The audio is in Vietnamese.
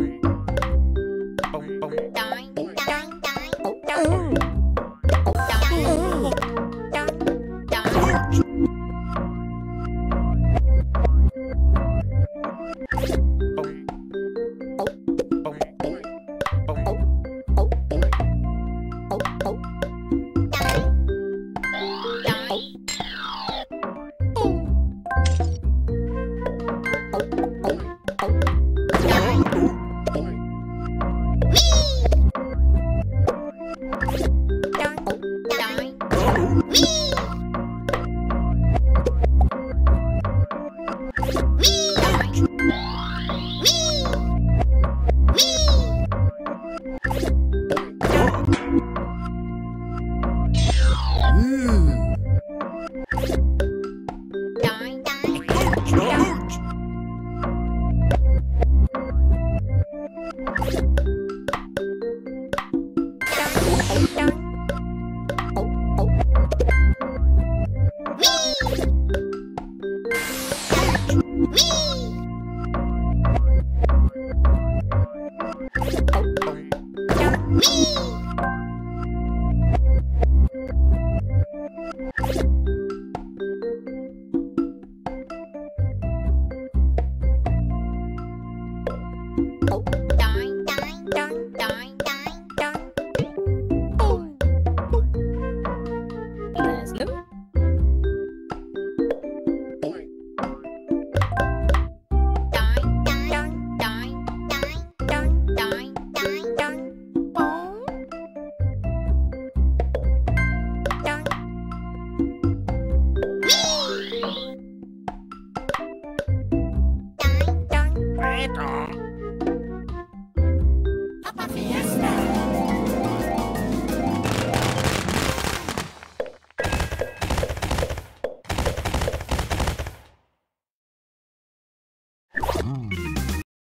Bowie. Me! Oh. Mm.